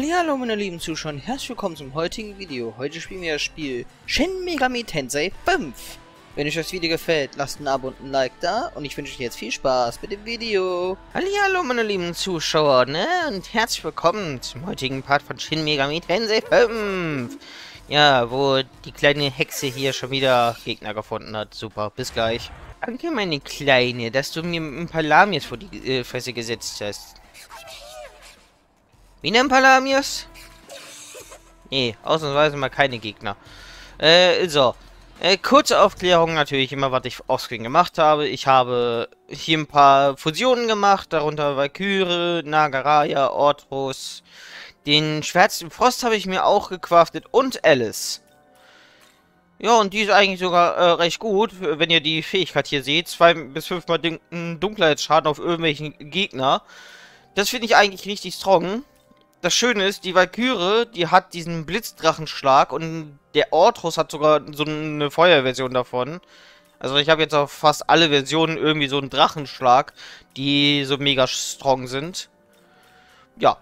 Hallo meine lieben Zuschauer, herzlich willkommen zum heutigen Video. Heute spielen wir das Spiel Shin Megami Tensei 5. Wenn euch das Video gefällt, lasst ein Abo und ein Like da und ich wünsche euch jetzt viel Spaß mit dem Video. Hallo meine lieben Zuschauer, ne? Und herzlich willkommen zum heutigen Part von Shin Megami Tensei 5. Ja, wo die kleine Hexe hier schon wieder Gegner gefunden hat. Super, bis gleich. Danke meine Kleine, dass du mir ein paar Lamias vor die äh, Fresse gesetzt hast. Wie nennt Palamius? Nee, ausnahmsweise mal keine Gegner. Äh, so. Äh, kurze Aufklärung natürlich immer, was ich offscreen gemacht habe. Ich habe hier ein paar Fusionen gemacht, darunter Valkyrie, Nagaraya, Ortros. Den schwärzen Frost habe ich mir auch gecraftet und Alice. Ja, und die ist eigentlich sogar äh, recht gut, wenn ihr die Fähigkeit hier seht. Zwei bis fünfmal Dunkelheitsschaden auf irgendwelchen Gegner. Das finde ich eigentlich richtig strong das Schöne ist, die Valkyrie, die hat diesen Blitzdrachenschlag und der Ortros hat sogar so eine Feuerversion davon. Also ich habe jetzt auf fast alle Versionen irgendwie so einen Drachenschlag, die so mega strong sind. Ja.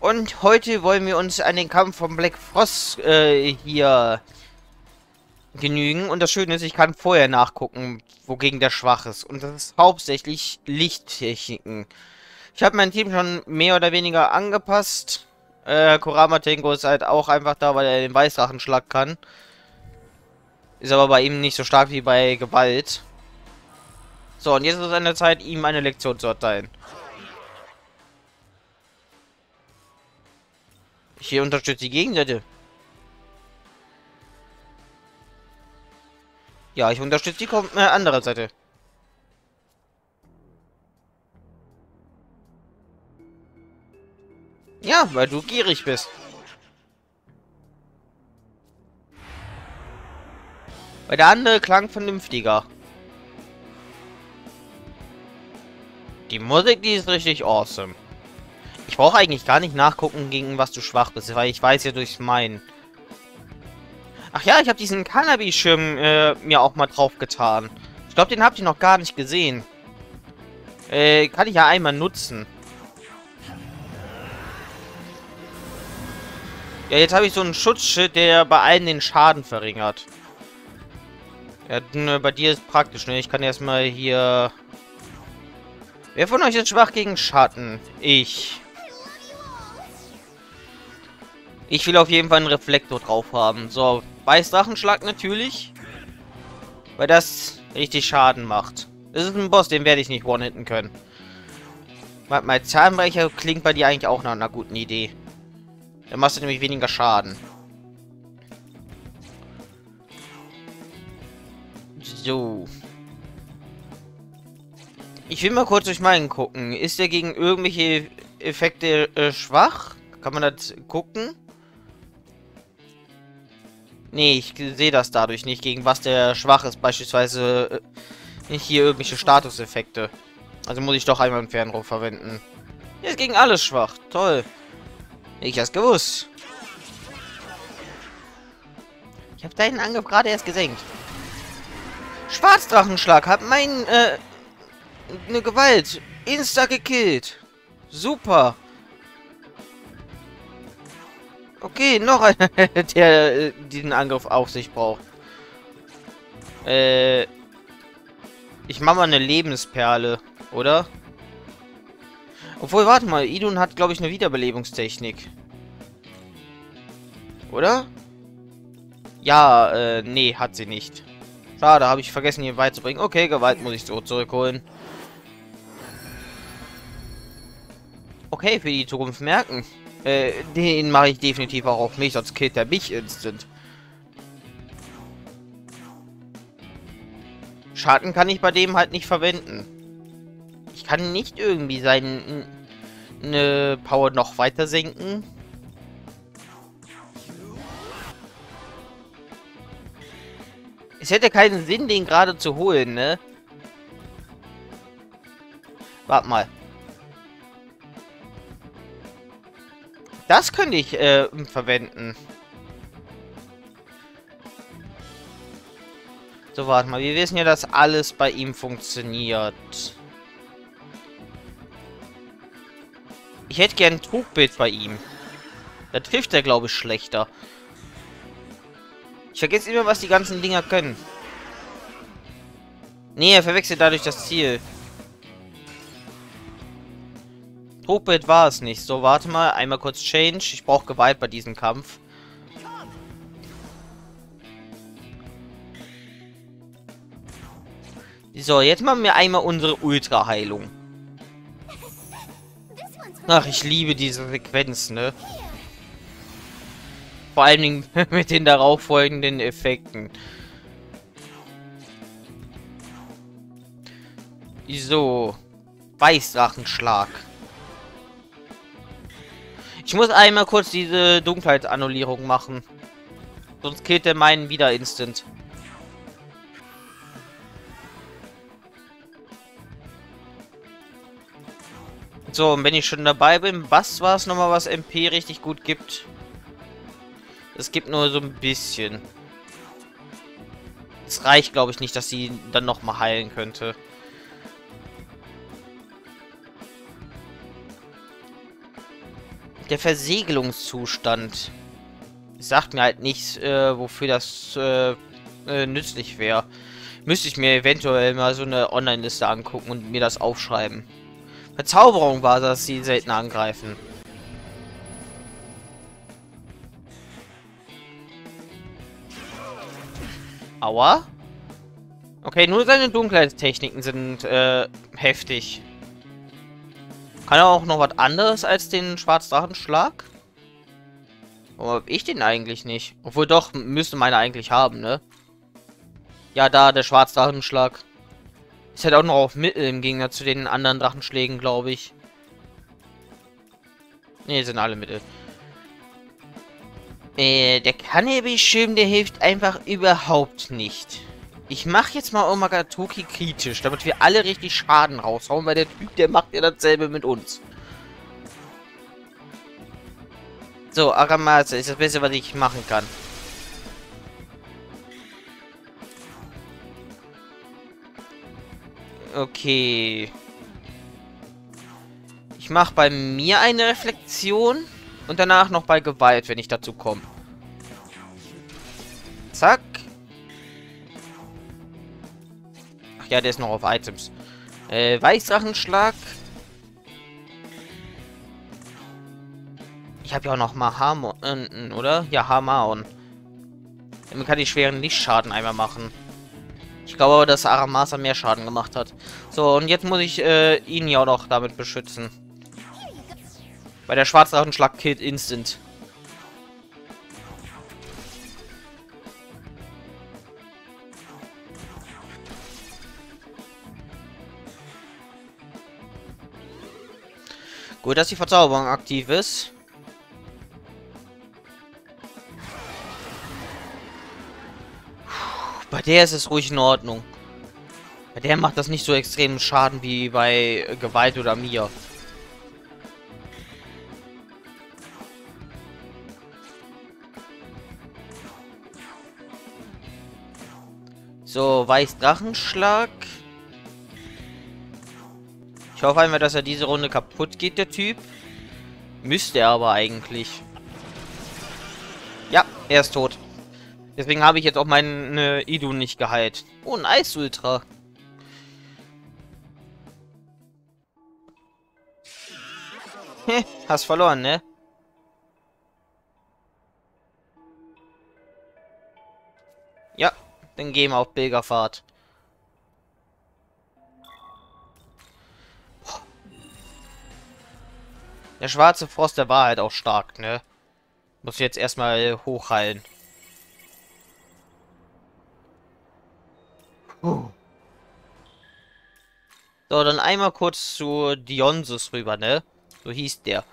Und heute wollen wir uns an den Kampf von Black Frost äh, hier genügen. Und das Schöne ist, ich kann vorher nachgucken, wogegen der schwach ist. Und das ist hauptsächlich Lichttechniken. Ich habe mein Team schon mehr oder weniger angepasst. Äh, Kurama Tenko ist halt auch einfach da, weil er den Weißdrachenschlag kann. Ist aber bei ihm nicht so stark wie bei Gewalt. So, und jetzt ist es an der Zeit, ihm eine Lektion zu erteilen. Ich hier unterstütze die Gegenseite. Ja, ich unterstütze die äh, andere Seite. Ja, weil du gierig bist. Weil der andere klang vernünftiger. Die Musik, die ist richtig awesome. Ich brauche eigentlich gar nicht nachgucken, gegen was du schwach bist, weil ich weiß ja durchs Meinen. Ach ja, ich habe diesen Cannabis-Schirm äh, mir auch mal drauf getan. Ich glaube, den habt ihr noch gar nicht gesehen. Äh, kann ich ja einmal nutzen. Ja, jetzt habe ich so einen Schutzschild, der bei allen den Schaden verringert. Ja, bei dir ist praktisch, ne? Ich kann erstmal hier... Wer von euch ist schwach gegen Schatten? Ich. Ich will auf jeden Fall einen Reflektor drauf haben. So, Weißdrachenschlag natürlich. Weil das richtig Schaden macht. Das ist ein Boss, den werde ich nicht one-hitten können. Mal, Zahnbrecher klingt bei dir eigentlich auch nach einer guten Idee. Dann machst du nämlich weniger Schaden. So. Ich will mal kurz durch meinen gucken. Ist der gegen irgendwelche Effekte äh, schwach? Kann man das gucken? Nee, ich sehe das dadurch nicht, gegen was der schwach ist. Beispielsweise äh, hier irgendwelche Statuseffekte. Also muss ich doch einmal einen Fernrohr verwenden. Er ist gegen alles schwach. Toll. Ich hab's gewusst. Ich habe deinen Angriff gerade erst gesenkt. Schwarzdrachenschlag hat mein, äh, eine Gewalt insta gekillt. Super. Okay, noch einer, der äh, diesen Angriff auf sich braucht. Äh, ich mache mal eine Lebensperle, oder? Obwohl, warte mal, Idun hat, glaube ich, eine Wiederbelebungstechnik. Oder? Ja, äh, nee, hat sie nicht. Schade, habe ich vergessen, hier beizubringen. Okay, Gewalt muss ich so zurückholen. Okay, für die Zukunft merken. Äh, den mache ich definitiv auch auf mich, sonst killt er mich instant. Schaden kann ich bei dem halt nicht verwenden. Ich kann nicht irgendwie seine Power noch weiter senken. Es hätte keinen Sinn, den gerade zu holen, ne? Warte mal. Das könnte ich äh, verwenden. So, warte mal. Wir wissen ja, dass alles bei ihm funktioniert. Ich hätte gern ein Trugbild bei ihm. Da trifft er, glaube ich, schlechter. Ich vergesse immer, was die ganzen Dinger können. Nee, er verwechselt dadurch das Ziel. Trugbild war es nicht. So, warte mal. Einmal kurz Change. Ich brauche Gewalt bei diesem Kampf. So, jetzt machen wir einmal unsere Ultra-Heilung. Ach, ich liebe diese Sequenz, ne? Vor allen Dingen mit den darauffolgenden Effekten. So. Weißdrachenschlag. Ich muss einmal kurz diese Dunkelheitsannullierung machen. Sonst killt er meinen wieder instant. So, und wenn ich schon dabei bin, was war es nochmal, was MP richtig gut gibt? Es gibt nur so ein bisschen. Es reicht, glaube ich, nicht, dass sie dann nochmal heilen könnte. Der Versegelungszustand sagt mir halt nichts, äh, wofür das äh, äh, nützlich wäre. Müsste ich mir eventuell mal so eine Online-Liste angucken und mir das aufschreiben. Verzauberung war, dass sie selten angreifen. Aua. Okay, nur seine Dunkelheitstechniken sind äh, heftig. Kann er auch noch was anderes als den Schwarzdrachenschlag? Warum hab ich den eigentlich nicht? Obwohl doch, müsste meine eigentlich haben, ne? Ja, da, der Schwarzdrachenschlag. Ist halt auch noch auf Mittel im Gegensatz zu den anderen Drachenschlägen, glaube ich. Ne, sind alle Mittel. Äh, der Kannebelschirm, der hilft einfach überhaupt nicht. Ich mache jetzt mal Omagatoki kritisch, damit wir alle richtig Schaden raushauen, weil der Typ, der macht ja dasselbe mit uns. So, Aramasa ist das Beste, was ich machen kann. Okay. Ich mache bei mir eine Reflexion und danach noch bei Gewalt, wenn ich dazu komme. Zack. Ach ja, der ist noch auf Items. Äh, Weißdrachenschlag. Ich habe ja auch noch Mahamon, äh, oder? Ja, Hamaon. Damit kann ich schweren Lichtschaden einmal machen. Ich glaube aber, dass Aramasa mehr Schaden gemacht hat. So, und jetzt muss ich äh, ihn ja auch noch damit beschützen. Weil der Schwarzdrachenschlag killt instant. Gut, dass die Verzauberung aktiv ist. Bei der ist es ruhig in Ordnung. Bei der macht das nicht so extremen Schaden wie bei Gewalt oder mir. So, Weißdrachenschlag. Ich hoffe einmal, dass er diese Runde kaputt geht, der Typ. Müsste er aber eigentlich. Ja, er ist tot. Deswegen habe ich jetzt auch meine Idu nicht geheilt. Oh, ein Eisultra. Hast verloren, ne? Ja, dann gehen wir auf Pilgerfahrt. Der schwarze Frost, der war halt auch stark, ne? Muss jetzt erstmal hochheilen. So, dann einmal kurz zu Dionysus rüber, ne? So hieß der.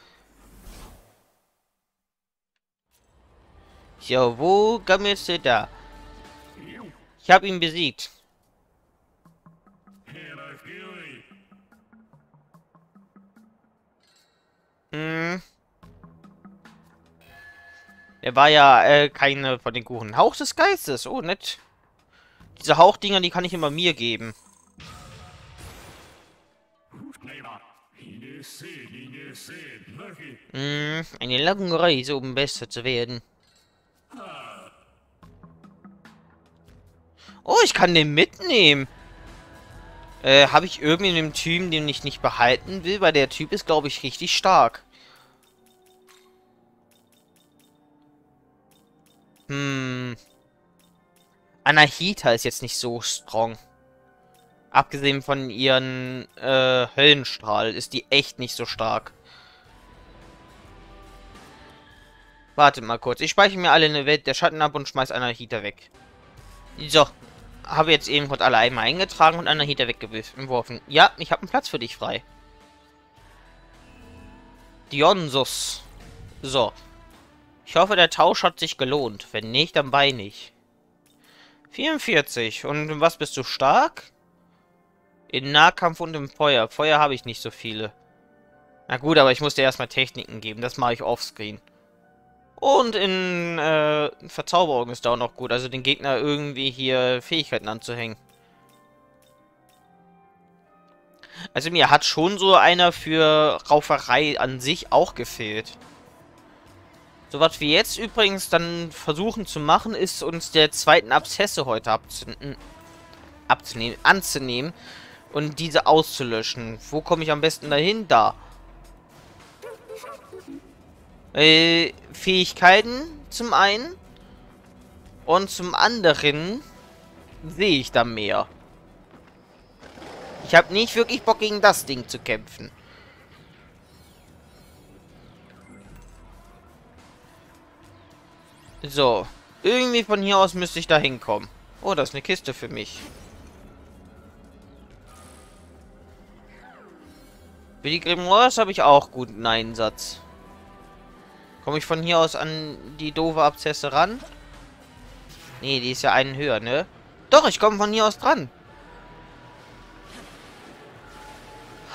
Ja, wo gammelst du da? Ich habe ihn besiegt. Hm. Er war ja äh, keine von den Kuchen. Hauch des Geistes. Oh, nett. Diese Hauchdinger, die kann ich immer mir geben. Mm, eine lange Reise, um besser zu werden. Oh, ich kann den mitnehmen. Äh, habe ich irgendwie einen Typen, den ich nicht behalten will? Weil der Typ ist, glaube ich, richtig stark. Hm. Anahita ist jetzt nicht so strong. Abgesehen von ihren äh, Höllenstrahl ist die echt nicht so stark. Warte mal kurz. Ich speichere mir alle in der Welt der Schatten ab und schmeiß Anahita weg. So, habe jetzt eben gerade alle einmal eingetragen und Heater weggeworfen. Ja, ich habe einen Platz für dich frei. Dionsus. So. Ich hoffe, der Tausch hat sich gelohnt. Wenn nicht, dann bei nicht. 44. Und was bist du stark? In Nahkampf und im Feuer. Feuer habe ich nicht so viele. Na gut, aber ich muss dir erstmal Techniken geben. Das mache ich offscreen. Und in äh, Verzauberung ist da auch noch gut. Also den Gegner irgendwie hier Fähigkeiten anzuhängen. Also mir hat schon so einer für Rauferei an sich auch gefehlt. So was wir jetzt übrigens dann versuchen zu machen, ist uns der zweiten Abszesse heute abzunehmen, abzunehmen anzunehmen und diese auszulöschen. Wo komme ich am besten dahin? Da. Äh, Fähigkeiten zum einen. Und zum anderen sehe ich da mehr. Ich habe nicht wirklich Bock, gegen das Ding zu kämpfen. So. Irgendwie von hier aus müsste ich da hinkommen. Oh, das ist eine Kiste für mich. Für die Grimoires habe ich auch guten Einsatz. Komme ich von hier aus an die doofe Abzesse ran? Nee, die ist ja einen höher, ne? Doch, ich komme von hier aus dran.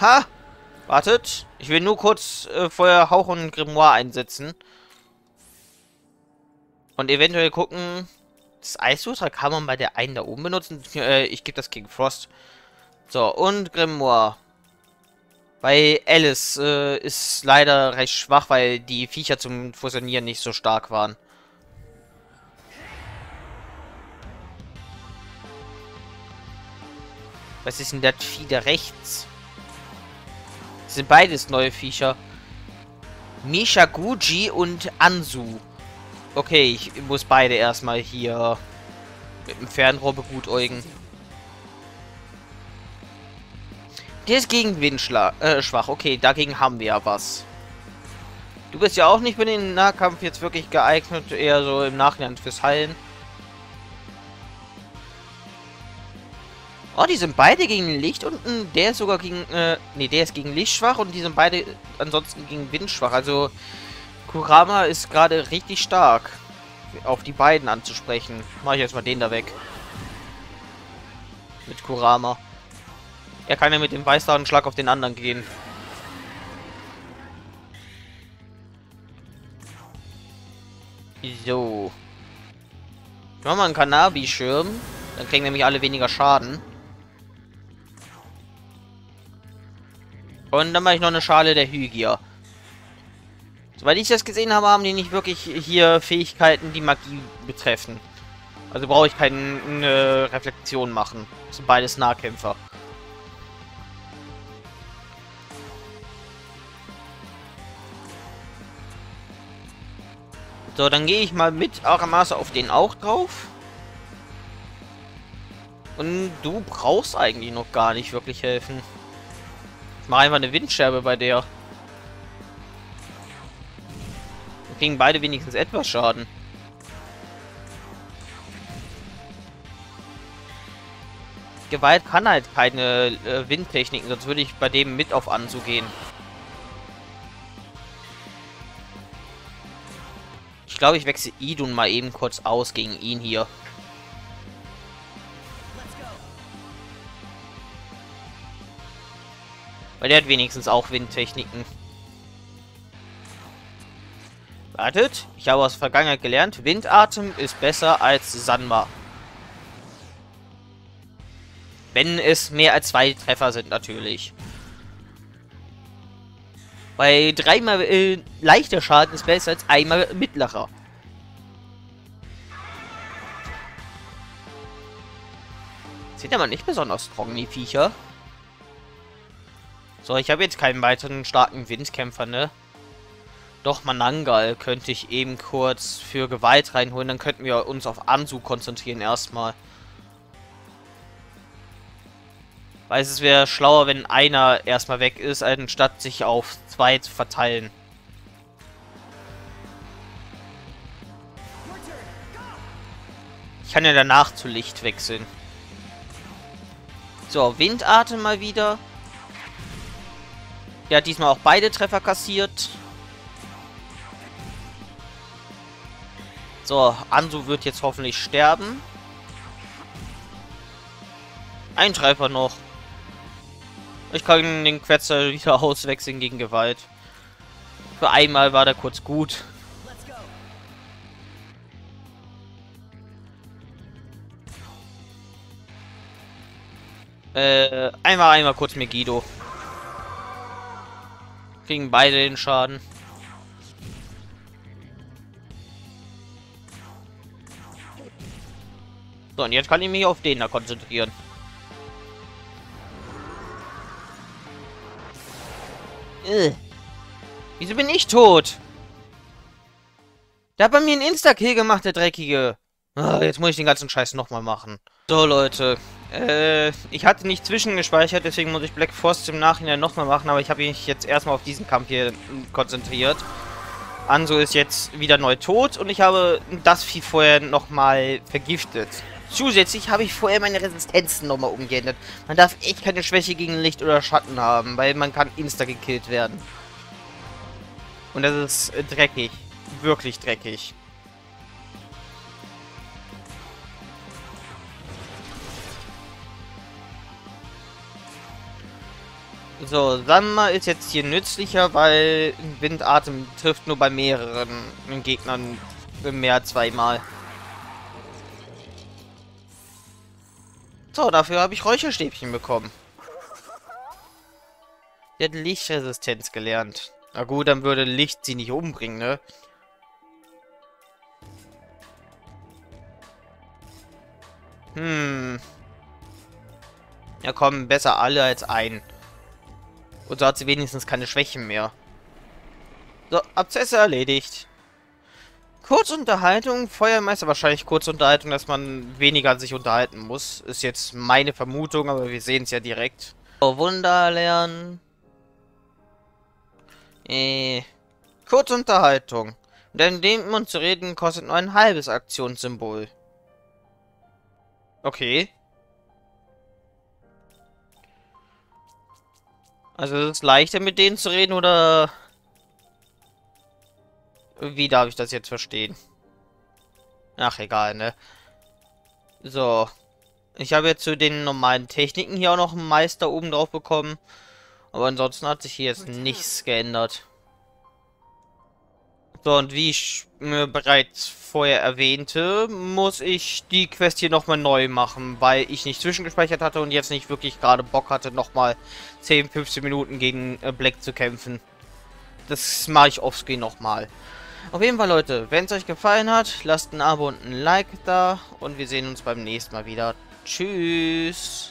Ha! Wartet. Ich will nur kurz äh, Feuer, Hauch und Grimoire einsetzen. Und eventuell gucken... Das Eisutra kann man bei der einen da oben benutzen. Äh, ich gebe das gegen Frost. So, und Grimoire. Bei Alice äh, ist leider recht schwach, weil die Viecher zum Fusionieren nicht so stark waren. Was ist denn das Vieh da rechts? Das sind beides neue Viecher. Misha Guji und Ansu. Okay, ich muss beide erstmal hier mit dem Fernrohr begutäugen. Der ist gegen Wind äh, schwach. Okay, dagegen haben wir ja was. Du bist ja auch nicht für den Nahkampf jetzt wirklich geeignet, eher so im Nachhinein fürs Heilen. Oh, die sind beide gegen Licht und der ist sogar gegen, äh, nee, der ist gegen Licht schwach und die sind beide ansonsten gegen Wind schwach. Also, Kurama ist gerade richtig stark, auf die beiden anzusprechen. Mach ich erstmal den da weg. Mit Kurama. Er kann ja mit dem Schlag auf den anderen gehen. So. Machen wir einen Cannabis-Schirm. Dann kriegen nämlich alle weniger Schaden. Und dann mache ich noch eine Schale der Hygia. Soweit ich das gesehen habe, haben die nicht wirklich hier Fähigkeiten, die Magie betreffen. Also brauche ich keine Reflexion machen. Das sind beides Nahkämpfer. So, dann gehe ich mal mit Aramasa auf den auch drauf. Und du brauchst eigentlich noch gar nicht wirklich helfen. Ich mache einfach eine Windscherbe bei der. Kriegen beide wenigstens etwas Schaden. Gewalt kann halt keine äh, Windtechniken, sonst würde ich bei dem mit auf anzugehen. Ich glaube, ich wechsle Idun mal eben kurz aus gegen ihn hier. Weil der hat wenigstens auch Windtechniken. Wartet, ich habe aus der Vergangenheit gelernt, Windatem ist besser als Sanma. Wenn es mehr als zwei Treffer sind, natürlich. Weil dreimal äh, leichter Schaden ist besser als einmal mittlerer. Sind aber nicht besonders strong, die Viecher. So, ich habe jetzt keinen weiteren starken Windkämpfer, ne? Doch, Manangal könnte ich eben kurz für Gewalt reinholen. Dann könnten wir uns auf Ansu konzentrieren erstmal. Weil es wäre schlauer, wenn einer erstmal weg ist, anstatt sich auf zwei zu verteilen. Ich kann ja danach zu Licht wechseln. So, Windatem mal wieder. Der hat diesmal auch beide Treffer kassiert. So, Ansu wird jetzt hoffentlich sterben. Ein Treffer noch. Ich kann den Quetzer wieder auswechseln gegen Gewalt. Für einmal war der kurz gut. Äh, einmal, einmal kurz Megido. Kriegen beide den Schaden. So, und jetzt kann ich mich auf den da konzentrieren. Äh. Wieso bin ich tot? Der hat bei mir einen Insta-Kill gemacht, der Dreckige. Ah, jetzt muss ich den ganzen Scheiß nochmal machen. So, Leute. Äh, ich hatte nicht zwischengespeichert, deswegen muss ich Black Force im Nachhinein nochmal machen, aber ich habe mich jetzt erstmal auf diesen Kampf hier konzentriert. Anso ist jetzt wieder neu tot und ich habe das Vieh vorher nochmal vergiftet. Zusätzlich habe ich vorher meine Resistenzen nochmal umgeändert. Man darf echt keine Schwäche gegen Licht oder Schatten haben, weil man kann insta gekillt werden. Und das ist äh, dreckig. Wirklich dreckig. So, Samma ist jetzt hier nützlicher, weil Windatem trifft nur bei mehreren Gegnern mehr als zweimal. So, dafür habe ich Räucherstäbchen bekommen. Sie hat Lichtresistenz gelernt. Na gut, dann würde Licht sie nicht umbringen, ne? Hm. Ja komm, besser alle als ein. Und so hat sie wenigstens keine Schwächen mehr. So, Abzesse erledigt. Kurzunterhaltung, Feuermeister wahrscheinlich Kurzunterhaltung, dass man weniger sich unterhalten muss. Ist jetzt meine Vermutung, aber wir sehen es ja direkt. So, Wunder lernen. Äh, Kurzunterhaltung. Denn dem Mund zu reden kostet nur ein halbes Aktionssymbol. Okay. Also ist es leichter mit denen zu reden oder wie darf ich das jetzt verstehen? Ach, egal, ne? So. Ich habe jetzt zu den normalen Techniken hier auch noch einen Meister oben drauf bekommen. Aber ansonsten hat sich hier jetzt nichts geändert. So, und wie ich mir bereits vorher erwähnte, muss ich die Quest hier nochmal neu machen, weil ich nicht zwischengespeichert hatte und jetzt nicht wirklich gerade Bock hatte, nochmal 10, 15 Minuten gegen äh, Black zu kämpfen. Das mache ich offscreen nochmal. Auf jeden Fall, Leute, wenn es euch gefallen hat, lasst ein Abo und ein Like da. Und wir sehen uns beim nächsten Mal wieder. Tschüss.